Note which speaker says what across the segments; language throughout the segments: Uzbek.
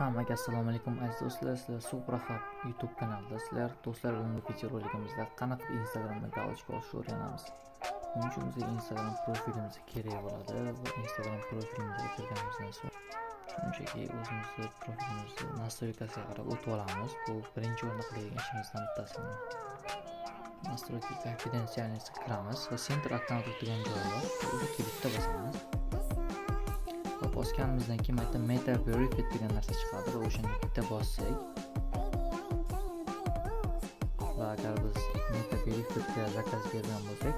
Speaker 1: hammaga assalomu alaykum aziz do'stlar. Sizlar suprahab youtube kanalida sizlar do'stlar bugungi videorolikimizda qanaqa instagramda галочка olishni o'rganamiz? Buning uchun bizga instagram profilimiz kerak bo'ladi. Va instagram profilimizga kirganimizdan so'ng shunchaki o'zimizni profilimizni настройкasiga qarab o'tib olamiz. Bu birinchi o'rinda qiladigan ishimizdan bittasi настройки конфиденциальностьga kiramiz va center account degan joy bor. Bu yerga bitta bosamiz. Bosganimizdan keyin mana yerda meta degan narsa chiqadi va o'shani bitta bossak va agar biz meta zakaz bergan bo'lsak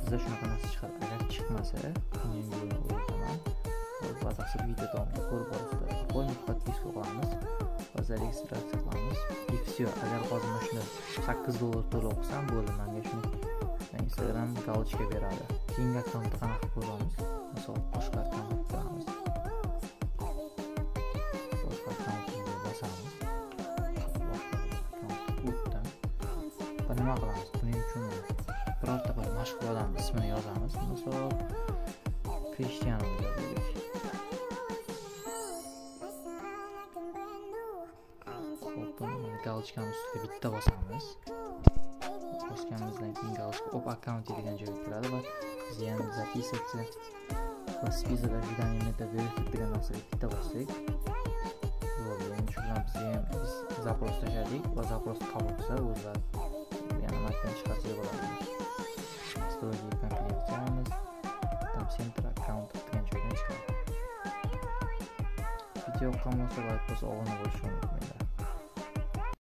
Speaker 1: bizda shunaqa narsa chiqadi. Agar chiqmasa men yo'lini o'rataman batafsil video davomida ko'rib borasizlar оформить подписку qilamiz va zaregistratsiya qilamiz. И все agar hozir mana shunda sakkiz dollar to'lov qilsam bo'ldi manga shuni instagram galochka beradi. Keyingi akkauntni qanaqa ko'ramiz? Misol boshqa akkaunt va nima qilamiz buning uchun birorta bir mashhur odam ismini yozamiz misol krishtianu yozaylik галочкani ustiga bitta bosamiz bosganimizdan keyin галочка op аккаунте degan joyga kiradi va biz yana записываться va список ожидания meta degan narsaga bitta bossak bo'ldi shu bilan bizga ham запрос tashladik va запрос qabul qilsa o'zlari yok kamuoyu sayfası olana ulaşmayı unutmayın.